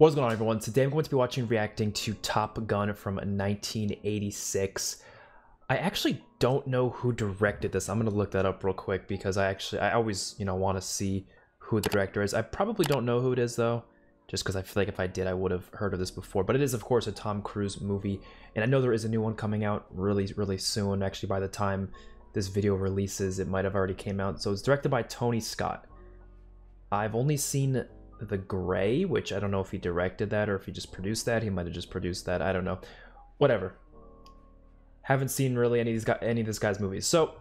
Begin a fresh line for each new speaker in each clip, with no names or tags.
What's going on everyone? Today I'm going to be watching reacting to Top Gun from 1986. I actually don't know who directed this. I'm going to look that up real quick because I actually, I always, you know, want to see who the director is. I probably don't know who it is though, just because I feel like if I did, I would have heard of this before. But it is, of course, a Tom Cruise movie. And I know there is a new one coming out really, really soon. Actually, by the time this video releases, it might have already came out. So it's directed by Tony Scott. I've only seen The Grey, which I don't know if he directed that or if he just produced that. He might have just produced that. I don't know. Whatever. Haven't seen really any of these guys, any of this guy's movies, so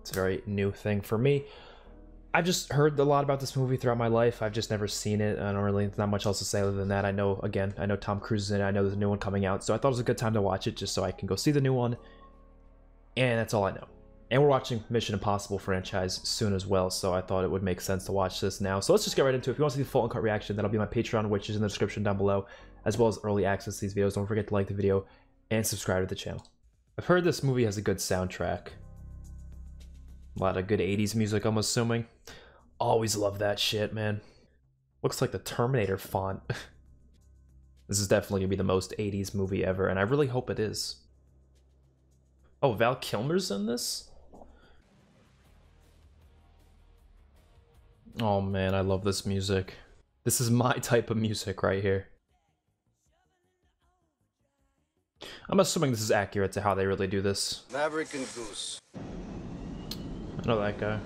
it's a very new thing for me. I've just heard a lot about this movie throughout my life. I've just never seen it. I don't really not much else to say other than that. I know again, I know Tom Cruise is in it. I know there's a new one coming out, so I thought it was a good time to watch it just so I can go see the new one. And that's all I know. And we're watching Mission Impossible franchise soon as well, so I thought it would make sense to watch this now. So let's just get right into it. If you want to see the full uncut reaction, that'll be my Patreon, which is in the description down below, as well as early access to these videos. Don't forget to like the video and subscribe to the channel. I've heard this movie has a good soundtrack. A lot of good 80s music, I'm assuming. Always love that shit, man. Looks like the Terminator font. this is definitely gonna be the most 80s movie ever, and I really hope it is. Oh, Val Kilmer's in this? Oh man, I love this music. This is my type of music right here. I'm assuming this is accurate to how they really do this.
Maverick and Goose.
I know that guy.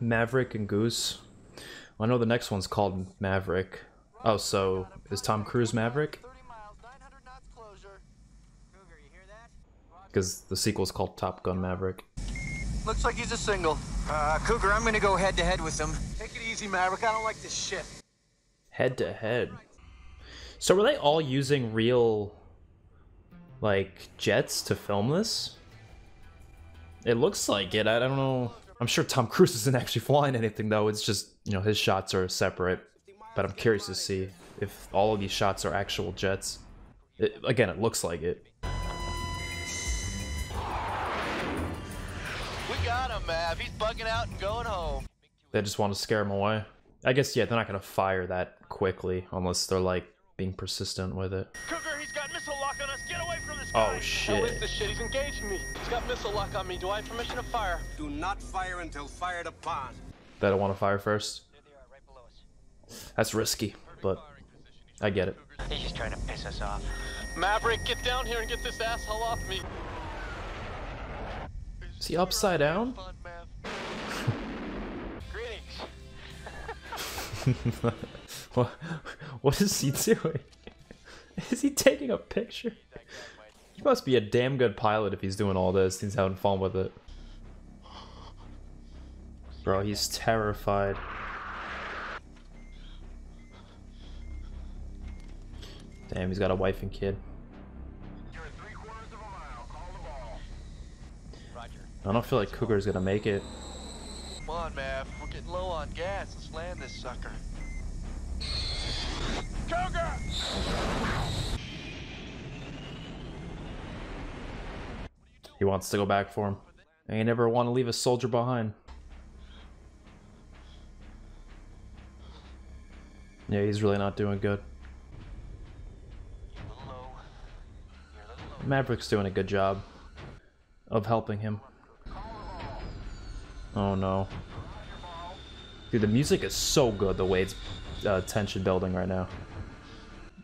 Maverick and Goose. Well, I know the next one's called Maverick. Oh, so is Tom Cruise Maverick? Because the sequel's called Top Gun Maverick.
Looks like he's a single. Uh, Cougar, I'm gonna go head to head with them. Take it easy, Maverick. I don't like this shit.
Head to head. So were they all using real, like, jets to film this? It looks like it. I don't know. I'm sure Tom Cruise isn't actually flying anything, though. It's just, you know, his shots are separate. But I'm curious to see if all of these shots are actual jets. It, again, it looks like it.
Mav. He's bugging out and going home.
They just want to scare him away. I guess, yeah, they're not going to fire that quickly unless they're, like, being persistent with it.
Cougar, he's got missile lock on us. Get away from this oh,
guy. Oh, shit.
Hell is this shit? He's engaging me. He's got missile lock on me. Do I have permission to fire?
Do not fire until fired upon.
They don't want to fire first? That's risky, but I get it.
He's just trying to piss us off.
Maverick, get down here and get this asshole off me.
Is he upside down? what, what is he doing? Is he taking a picture? He must be a damn good pilot if he's doing all this. He's having fun with it. Bro, he's terrified. Damn, he's got a wife and kid. I don't feel like Cougar's gonna make it.
Come on, Mav. We're getting low on gas. Let's land this sucker. Cougar!
He wants to go back for him. And you never want to leave a soldier behind. Yeah, he's really not doing good. Maverick's doing a good job of helping him. Oh no. Dude, the music is so good the way it's uh, tension building right now.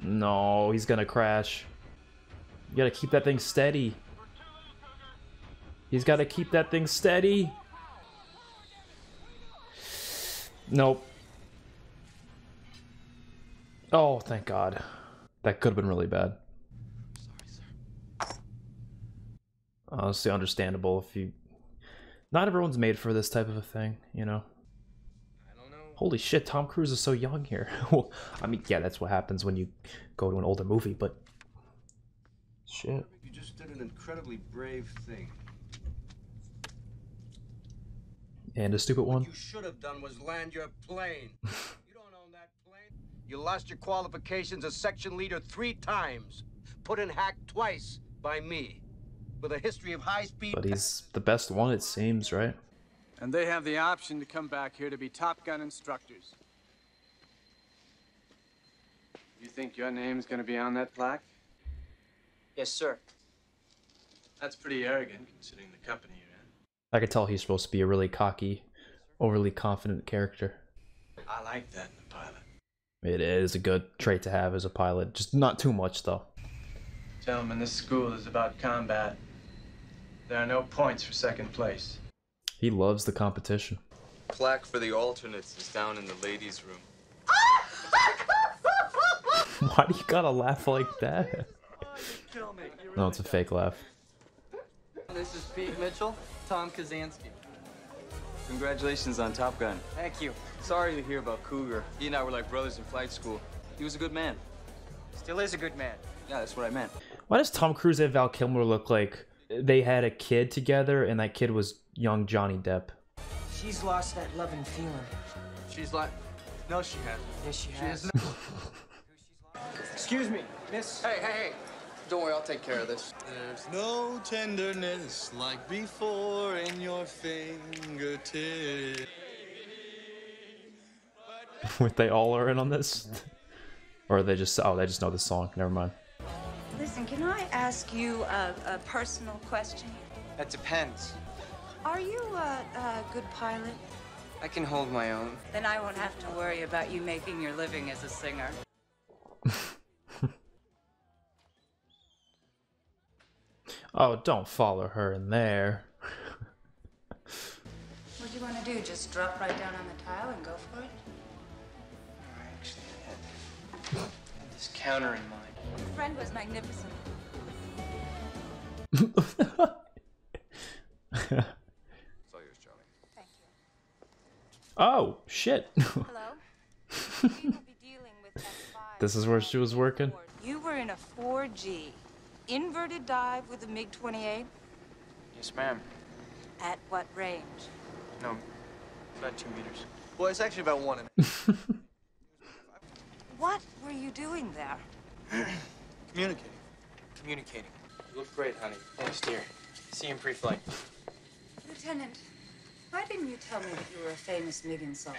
No, he's gonna crash. You gotta keep that thing steady. He's gotta keep that thing steady. Nope. Oh, thank God. That could have been really bad. Honestly, understandable if you not everyone's made for this type of a thing, you know? I don't know. Holy shit, Tom Cruise is so young here. well, I mean, yeah, that's what happens when you go to an older movie, but... Shit.
You just did an incredibly brave thing.
And a stupid one.
What you should have done was land your plane. you don't own that plane. You lost your qualifications as section leader three times. Put in hack twice by me with a history of high speed.
But he's the best one, it seems, right?
And they have the option to come back here to be Top Gun instructors. You think your name's gonna be on that plaque?
Yes, sir.
That's pretty arrogant, considering the company you're in.
I could tell he's supposed to be a really cocky, overly confident character.
I like that in the pilot.
It is a good trait to have as a pilot, just not too much though.
Gentlemen, this school is about combat. There are no points for second place.
He loves the competition.
Plaque for the alternates is down in the ladies' room.
Why do you gotta laugh like that? No, it's a fake laugh.
This is Pete Mitchell, Tom Kazansky.
Congratulations on Top Gun.
Thank you.
Sorry to hear about Cougar. He and I were like brothers in flight school. He was a good man.
Still is a good man.
Yeah, that's what I meant.
Why does Tom Cruise and Val Kilmer look like they had a kid together and that kid was young Johnny Depp?
She's lost that love and feeling.
She's like, no, she hasn't.
Yes, she has.
has
Excuse me, miss.
Hey, hey, hey. Don't worry, I'll take care of this.
There's no tenderness like before in your fingertips.
Were they all are in on this? Or are they just oh they just know the song, never mind.
Listen, can I ask you a, a personal question?
That depends.
Are you a, a good pilot?
I can hold my own.
Then I won't have to worry about you making your living as a singer.
Oh, don't follow her in there.
What do you want to do? Just drop right down on the tile and go for it?
I actually had, had this counter in mind.
Your friend was magnificent. Thank you.
Oh, shit.
Hello? be dealing with
This is where she was working?
You were in a 4G. Inverted dive with a MiG-28?
Yes, ma'am.
At what range?
No, about two meters.
Well, it's actually about one.
What were you doing there?
communicating.
Communicating. You look great, honey. Thanks, dear. See you in pre-flight.
Lieutenant, why didn't you tell me that you were a famous MiG insulter?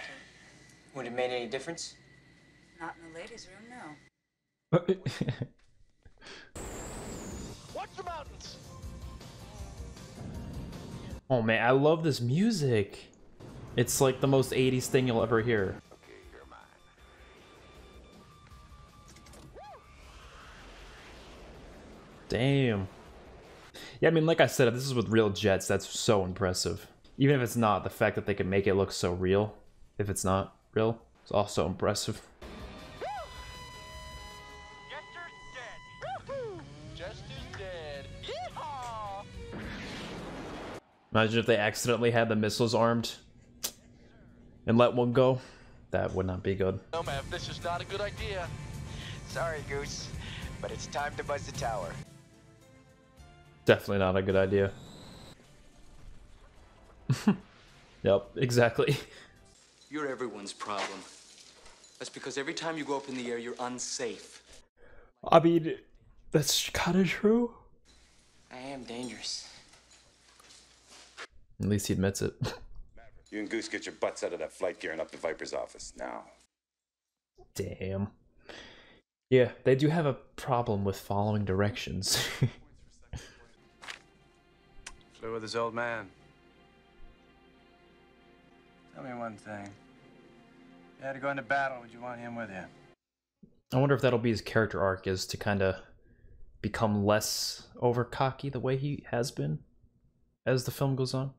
Would it made any difference?
Not in the ladies' room, no.
Watch the mountains.
oh man, I love this music. It's like the most 80s thing you'll ever hear. Damn. Yeah, I mean, like I said, if this is with real jets, that's so impressive. Even if it's not, the fact that they can make it look so real, if it's not real, it's also impressive.
Jester's dead. Jester's dead. Yeehaw!
Imagine if they accidentally had the missiles armed and let one go. That would not be good.
No, ma'am, this is not a good idea.
Sorry, Goose, but it's time to buzz the tower.
Definitely not a good idea. yep, exactly.
You're everyone's problem. That's because every time you go up in the air, you're unsafe.
I mean, that's kind of true.
I am dangerous.
At least he admits it.
You and Goose get your butts out of that flight gear and up to Viper's office now.
Damn. Yeah, they do have a problem with following directions.
Flew with his old man. Tell me one thing. If you had to go into battle, would you want him with you?
I wonder if that'll be his character arc is to kind of become less over cocky the way he has been as the film goes on.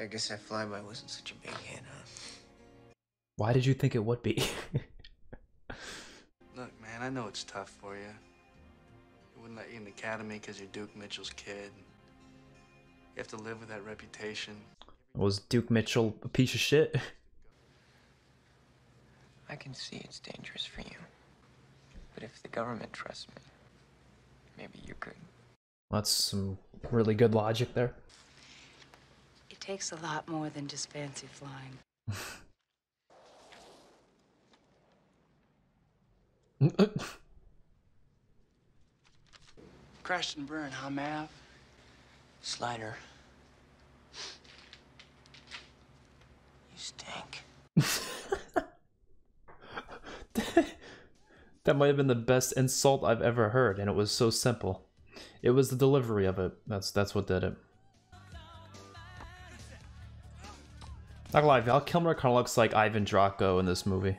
I guess that flyby wasn't such a big hit, huh?
Why did you think it would be?
Look, man, I know it's tough for you. They wouldn't let you in the academy because you're Duke Mitchell's kid. You have to live with that reputation.
Was Duke Mitchell a piece of shit?
I can see it's dangerous for you. But if the government trusts me, maybe you could.
That's some really good logic there.
It takes a lot more than just fancy flying.
Crash and burn, huh, Mav? Slider. You stink.
That might have been the best insult I've ever heard, and it was so simple. It was the delivery of it. That's that's what did it. Not gonna lie, Val Kilmer kind of looks like Ivan Drago in this movie.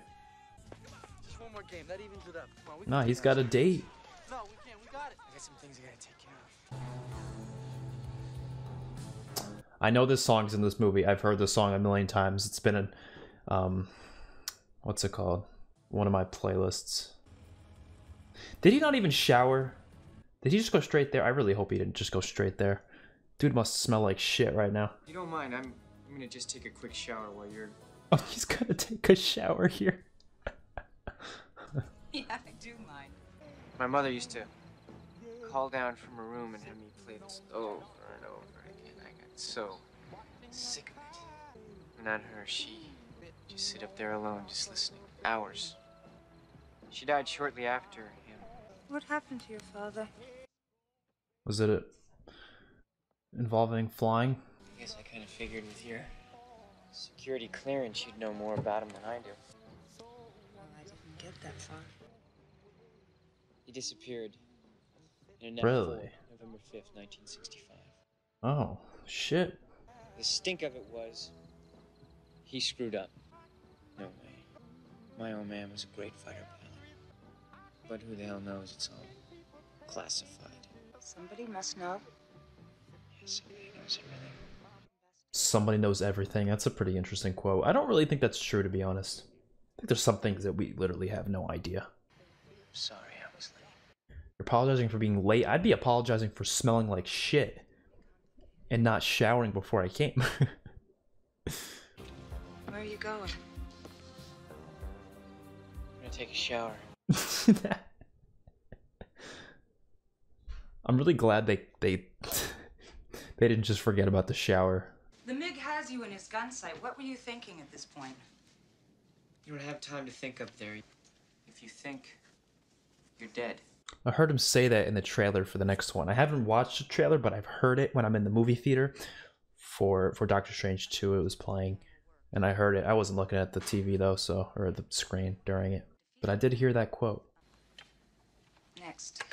Just one more game. That evens it up. Come on, we
Nah,
do
he's
this.
got a date.
I
know this song's in this movie. I've heard this song a million times. It's been in, um, what's it called? One of my playlists. Did he not even shower? Did he just go straight there? I really hope he didn't just go straight there. Dude must smell like shit right now.
If you don't mind, I'm I'm gonna just take a quick shower while you're.
Oh, he's gonna take a shower here.
Yeah, I do mind.
My mother used to call down from her room and have me play this over and over. I got so sick of it. And on her, she just sit up there alone, just listening. Hours. She died shortly after him.
What happened to your father?
Was it a, involving flying?
I guess I kind of figured with your security clearance, you'd know more about him than I do.
Well, I didn't get that far.
He disappeared in a
Really?
November 5th, 1965.
Oh, shit.
The stink of it was he screwed up. No way. My old man was a great fighter pilot. But who the hell knows? It's all classified.
Somebody must know.
Yeah, somebody knows everything.
Somebody knows everything. That's a pretty interesting quote. I don't really think that's true, to be honest. I think there's some things that we literally have no idea.
Sorry, I was late.
You're apologizing for being late. I'd be apologizing for smelling like shit and not showering before I came.
Where are you going?
I'm gonna take a shower.
I'm really glad they they they didn't just forget about the shower.
The MiG has you in his gun sight. What were you thinking at this point?
You don't have time to think up there. If you think, you're dead.
I heard him say that in the trailer for the next one. I haven't watched the trailer, but I've heard it when I'm in the movie theater for for Doctor Strange 2 it was playing and I heard it. I wasn't looking at the TV though, so or the screen during it. But I did hear that quote.
Next.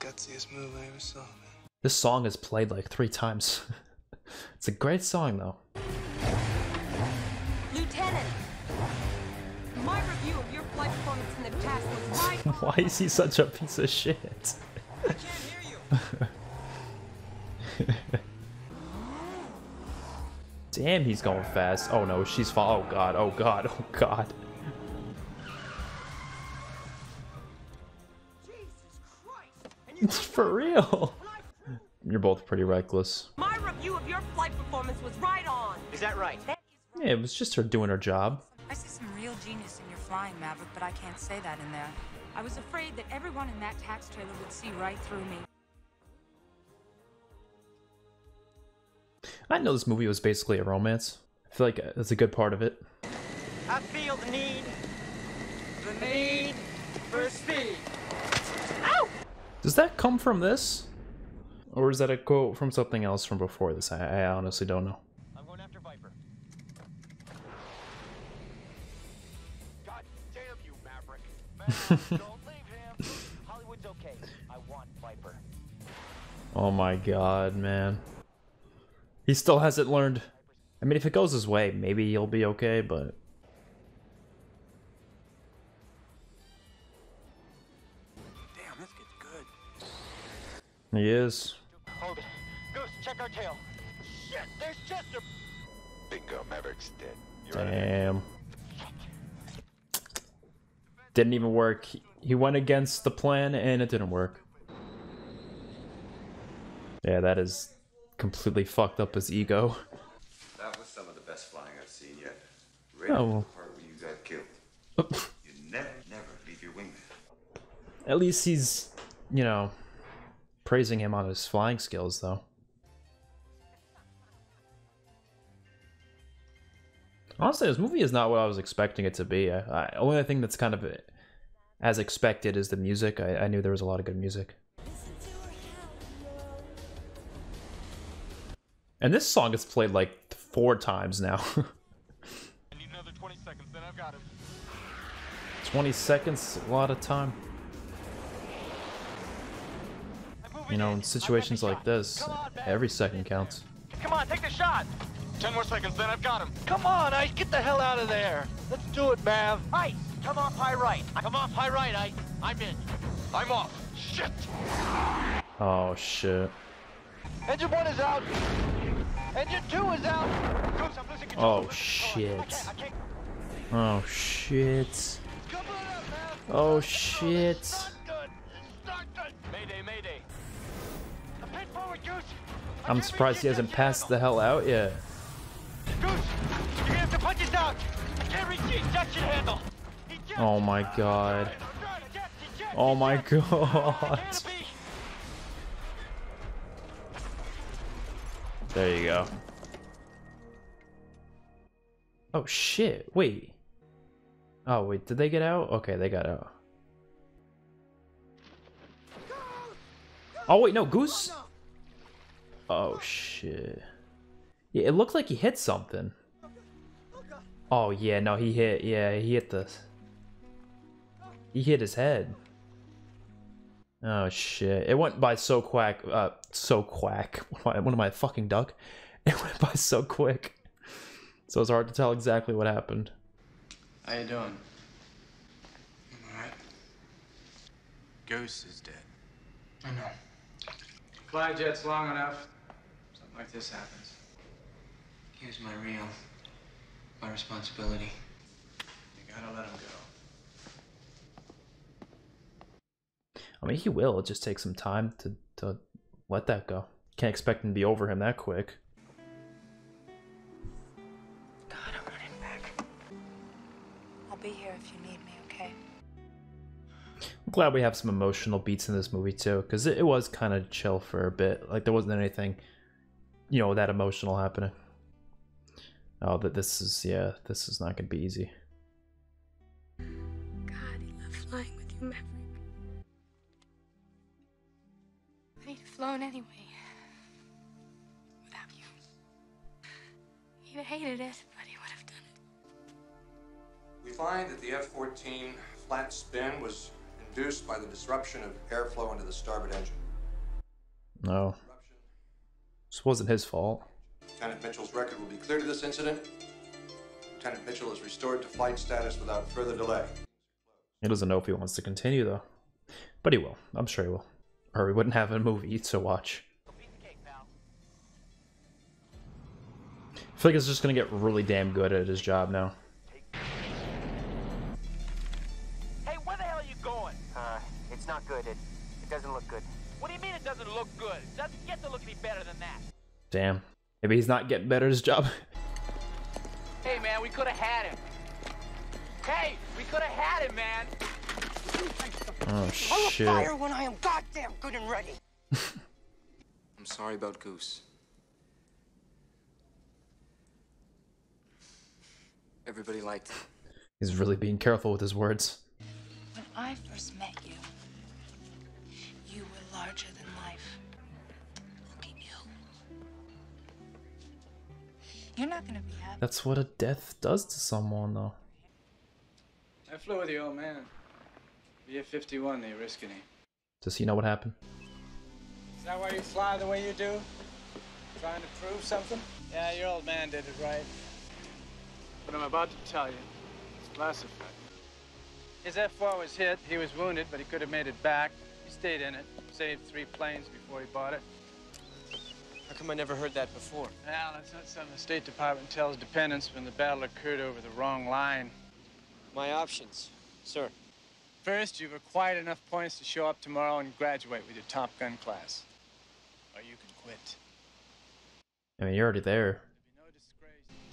Gutsiest move I ever saw, man.
This song is played like 3 times. it's a great song though. Why is he such a piece of shit? Damn, he's going fast. Oh no, she's fall. Oh god, oh god, oh god. For real. You're both pretty reckless.
My review of your flight performance was right on.
Is that right?
Yeah, it was just her doing her job.
I see some Maverick, but I can't say that in there. I was afraid that everyone in that TACTS trailer would see right through me.
I know this movie was basically a romance. I feel like uh, that's a good part of it.
I feel the need, the need for speed.
Does that come from this? Or is that a quote from something else from before this? I, I honestly don't know. Oh my god, man. He still hasn't learned. I mean, if it goes his way, maybe he'll be okay, but.
Damn, this gets good.
He is.
Hold it. Goose, check our tail. Shit, there's Jester.
Bingo, Maverick's dead. You're out of.
Damn. Didn't even work. He- went against the plan and it didn't work. Yeah, that is completely fucked up his ego.
That was some of the best flying I've seen yet.
Oh, well.
the part where you got killed. you never, never leave your wingman.
At least he's, you know, praising him on his flying skills, though. Honestly, this movie is not what I was expecting it to be. I, I, only thing that's kind of eh, as expected is the music. I, I knew there was a lot of good music. And this song is played like four times now.
I need another 20 seconds, then I've got him.
20 seconds, a lot of time. You know, in situations like this, every second counts.
Come on, take the shot. Ten more seconds, then I've got him. Come on, Ice, get the hell out of there. Let's do it, Mav. Ice, come off high right. Come off high right, Ice. I'm in. I'm off. Shit.
Oh shit.
Engine one is out. Engine two is out. Goose, I'm losing control.
Oh shit. Oh shit. Oh shit.
Mayday, mayday. A pin forward, Goose.
I'm surprised he hasn't passed the hell out yet.
Goose, you're gonna have to punch down. I can't reach the ejection handle.
Oh my god. Oh my god. There you go. Oh shit, wait. Oh wait, did they get out? Okay, they got out. Oh wait, no, Goose? Oh shit. Yeah, it looked like he hit something. Oh yeah, no, he hit, yeah, he hit the... He hit his head. Oh shit, it went by so quack, uh, so quack. What am I, what am I, a fucking duck? It went by so quick. So it's hard to tell exactly what happened.
How you doing? I'm Alright. Goose is dead. I know. Fly jets long enough, something like this happens.
He was my real, my responsibility.
You gotta let him go.
I mean, he will. It just takes some time to, to let that go. Can't expect him to be over him that quick.
God, I'll be here if you need me, okay?
I'm glad we have some emotional beats in this movie too, because it, it was kind of chill for a bit. Like there wasn't anything, you know, that emotional happening. Oh, that this is yeah, this is not gonna be easy.
God, I love flying with you, Maverick. I'd have flown anyway. Without you. He'd have hated it, but he would have done it.
We find that the F-14 flat spin was induced by the disruption of airflow into the starboard engine.
No, this wasn't his fault.
Lieutenant Mitchell's record will be clear to this incident. Lieutenant Mitchell is restored to flight status without further delay.
He doesn't know if he wants to continue though, but he will. I'm sure he will, or we wouldn't have a movie to watch. I feel like he's just gonna get really damn good at his job now.
Hey, where the hell are you going?
Uh, it's not good. It, it doesn't look good.
What do you mean it doesn't look good? It doesn't get to look any better than that.
Damn. Maybe he's not getting better at his job.
Hey, man, we could have had him. Hey, we could have had him, man.
Oh shit.
I will
shit.
fire when I am goddamn good and ready.
I'm sorry about Goose. Everybody liked him.
He's really being careful with his words.
When I first met you, you were larger than You're not gonna be happy.
That's what a death does to someone, though.
I flew with the old man. VF 51, the Oriskany.
Does he know what happened?
Is that why you fly the way you do? Trying to prove something? Yeah, your old man did it right. But I'm about to tell you, it's classified. His F-4 was hit, he was wounded, but he could have made it back. He stayed in it, saved three planes before he bought it.
How come I never heard that before?
Well, that's not something the State Department tells dependents when the battle occurred over the wrong line.
My options, sir.
First, you've acquired enough points to show up tomorrow and graduate with your Top Gun class. Or you can quit.
I mean, you're already there.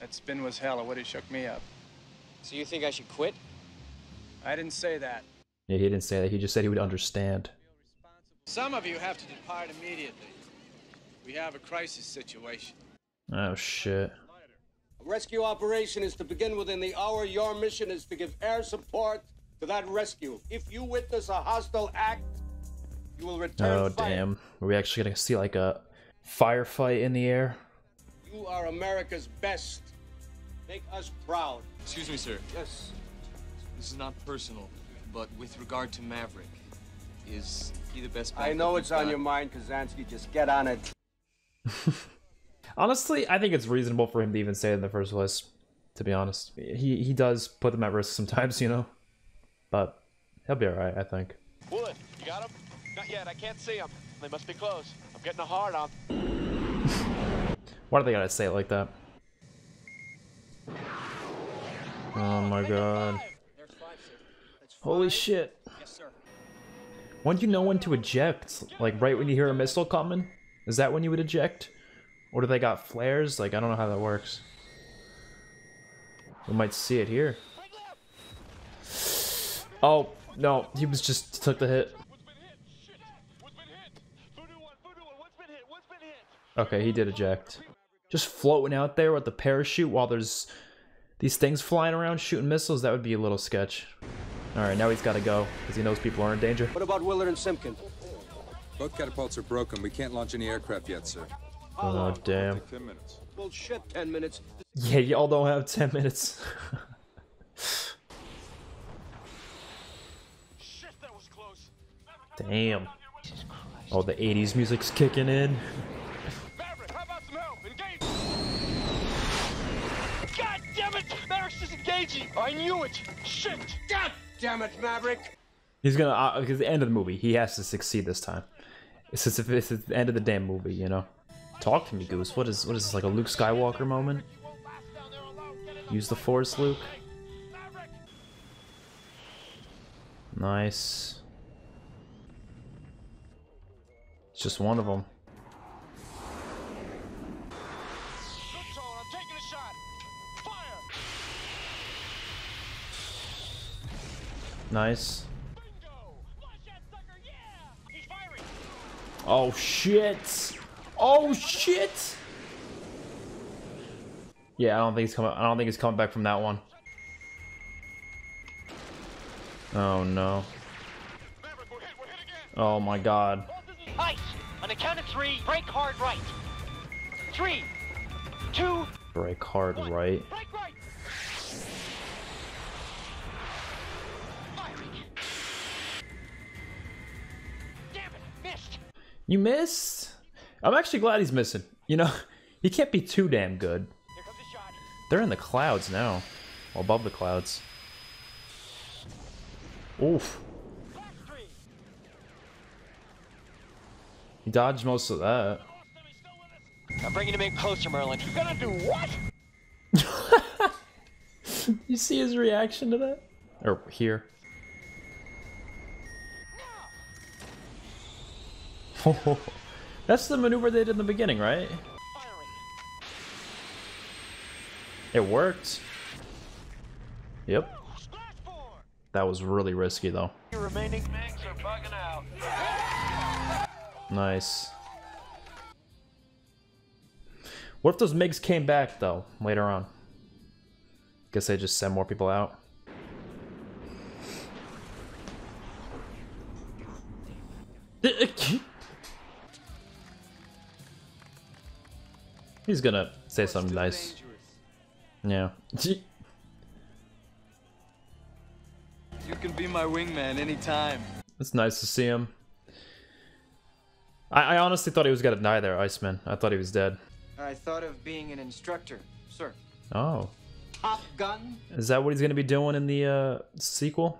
That spin was hell. It would have shook me up.
So you think I should quit?
I didn't say that.
Yeah, he didn't say that. He just said he would understand.
Some of you have to depart immediately. We have a crisis situation.
Oh shit.
A rescue operation is to begin within the hour. Your mission is to give air support to that rescue. If you witness a hostile act, you will return
Oh
fire.
damn. Are we actually gonna see like a firefight in the air?
You are America's best. Make us proud.
Excuse me, sir.
Yes.
This is not personal, but with regard to Maverick, is he the best?
Pilot.
I
know it's on
got?
your mind, Kazansky. Just get on it.
Honestly, I think it's reasonable for him to even say it in the first place. To be honest, he he does put them at risk sometimes, you know, but he'll be all right. I think.
Woolen, you got him? Not yet. I can't see him. They must be close. I'm getting a hard on.
Why do they gotta say it like that? Oh my god. Holy shit. When do you know when to eject? Like right when you hear a missile coming? Is that when you would eject? Or do they got flares? Like I don't know how that works. We might see it here. Oh, no, he was just took the hit. Okay, he did eject. Just floating out there with the parachute while there's these things flying around shooting missiles, that would be a little sketch. Alright, now he's gotta go, because he knows people are in danger.
What about Willard and Simpkin?
Both catapults are broken. We can't launch any aircraft yet, sir.
Oh, damn.
Ten minutes.
Bullshit, 10 minutes.
Yeah, y'all don't have 10 minutes. Damn. Oh, the 80s music's kicking in.
maverick how God damn it! Maverick's disengaging! I knew it! Shit!
God damn it, Maverick!
He's gonna, uh, because the end of the movie, he has to succeed this time. It's it's the end of the damn movie, you know? Talk to me, Goose. What is, what is this, like a Luke Skywalker moment? Use the Force, Luke. Nice. It's just one of them. Nice. Oh shit! Oh shit! Yeah, I don't think he's coming. I don't think he's coming back from that one. Oh no. Oh my god.
Ice! On the count of three, break hard right. Three, two,
Break hard right. You missed? I'm actually glad he's missing. You know, he can't be too damn good. They're in the clouds now. Well, above the clouds. Oof. He dodged most of that.
I'm bringing him in closer, Merlin. You're gonna do what?
You see his reaction to that? Or here. That's the maneuver they did in the beginning, right? It worked. Yep. That was really risky though. Nice. What if those MiGs came back though, later on? Guess they just send more people out. He's gonna say something nice. Yeah.
You can be my wingman anytime.
It's nice to see him. I, I honestly thought he was gonna die there, Iceman. I thought he was dead.
I thought of being an instructor, sir.
Oh.
Top Gun?
Is that what he's gonna be doing in the uh, sequel?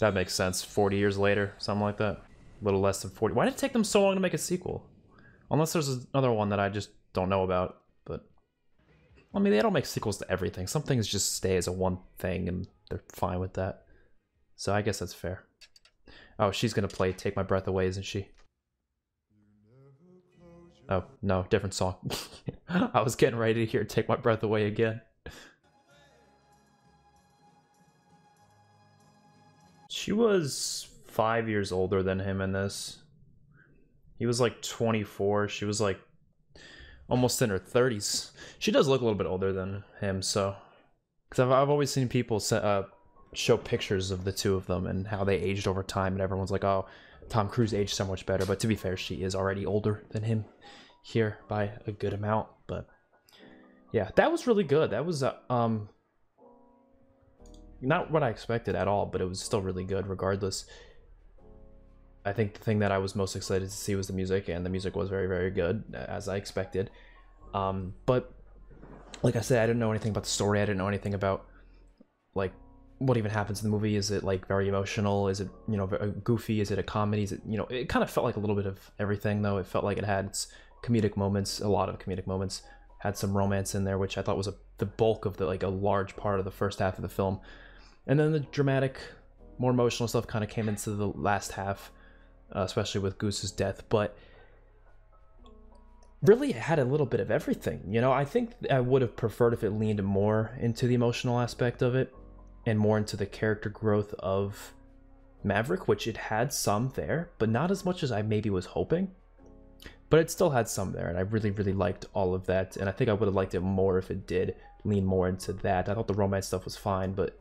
That makes sense. 40 years later, something like that. A little less than 40. Why did it take them so long to make a sequel? Unless there's another one that I just don't know about. But I mean, they don't make sequels to everything. Some things just stay as a one thing, and they're fine with that. So I guess that's fair. Oh, she's gonna play "Take My Breath Away," isn't she? Oh no, different song. I was getting ready to hear "Take My Breath Away" again. She was five years older than him in this. He was like 24. She was like almost in her 30s. She does look a little bit older than him, so. Because I've, I've always seen people uh, show pictures of the two of them and how they aged over time, and everyone's like, oh, Tom Cruise aged so much better. But to be fair, she is already older than him here by a good amount. But yeah, that was really good. That was, uh, um, not what I expected at all, but it was still really good regardless. I think the thing that I was most excited to see was the music, and the music was very, very good, as I expected. Um, but like I said, I didn't know anything about the story. I didn't know anything about like what even happens in the movie. Is it like very emotional? Is it you know goofy? Is it a comedy? Is it you know? It kind of felt like a little bit of everything, though. It felt like it had its comedic moments, a lot of comedic moments. Had some romance in there, which I thought was a, the bulk of the like a large part of the first half of the film, and then the dramatic, more emotional stuff kind of came into the last half uh, especially with Goose's death. But really, it had a little bit of everything. You know, I think I would have preferred if it leaned more into the emotional aspect of it and more into the character growth of Maverick, which it had some there, but not as much as I maybe was hoping. But it still had some there, and I really, really liked all of that. And I think I would have liked it more if it did lean more into that. I thought the romance stuff was fine, but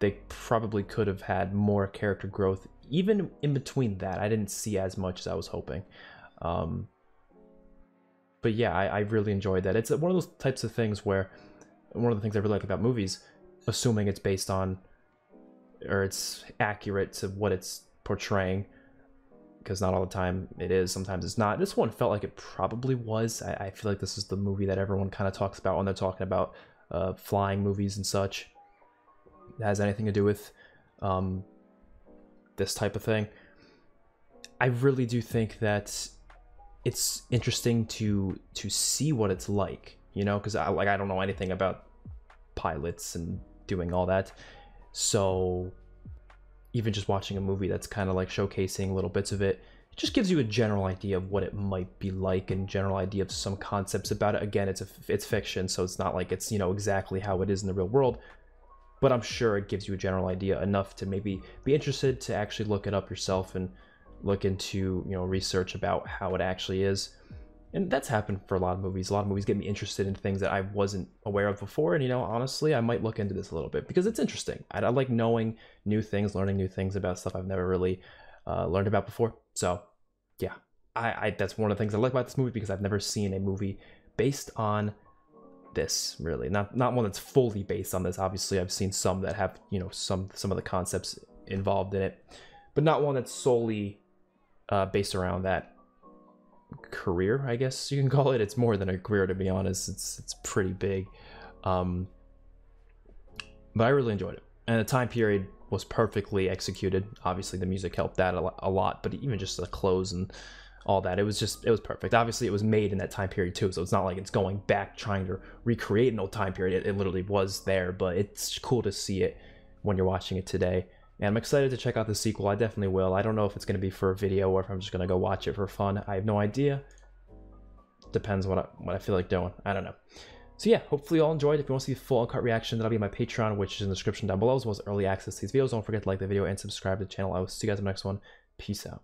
they probably could have had more character growth even in between that, I didn't see as much as I was hoping. Um, but yeah, I, I really enjoyed that. It's one of those types of things where one of the things I really like about movies, assuming it's based on or it's accurate to what it's portraying, because not all the time it is. Sometimes it's not. This one felt like it probably was. I, I feel like this is the movie that everyone kind of talks about when they're talking about uh, flying movies and such. It has anything to do with um, this type of thing. I really do think that it's interesting to to see what it's like, you know, because I like I don't know anything about pilots and doing all that. So even just watching a movie that's kind of like showcasing little bits of it, it just gives you a general idea of what it might be like and general idea of some concepts about it. Again, it's a it's fiction, so it's not like it's you know exactly how it is in the real world, but I'm sure it gives you a general idea enough to maybe be interested to actually look it up yourself and look into you know research about how it actually is. And that's happened for a lot of movies. A lot of movies get me interested in things that i wasn't aware of before and you know honestly i might look into this a little bit because it's interesting. I, I like knowing new things learning new things about stuff i've never really uh, learned about before. So yeah I, I that's one of the things i like about this movie because i've never seen a movie based on this really. Not not one that's fully based on this. Obviously i've seen some that have you know some some of the concepts involved in it but not one that's solely uh, based around that career i guess you can call it. It's more than a career to be honest. It's it's pretty big. Um but i really enjoyed it. And the time period was perfectly executed. Obviously the music helped that a lot but even just the clothes and all that. It was just it was perfect. Obviously, it was made in that time period too, so it's not like it's going back trying to recreate an old time period. It, it, literally was there, but it's cool to see it when you're watching it today. And I'm excited to check out the sequel. I definitely will. I don't know if it's going to be for a video or if I'm just going to go watch it for fun. I have no idea. Depends what I, what I feel like doing. I don't know. So yeah, hopefully you all enjoyed. If you want to see the full uncut reaction, that'll be my Patreon, which is in the description down below, as well as early access to these videos. Don't forget to like the video and subscribe to the channel. I will see you guys in the next one. Peace out.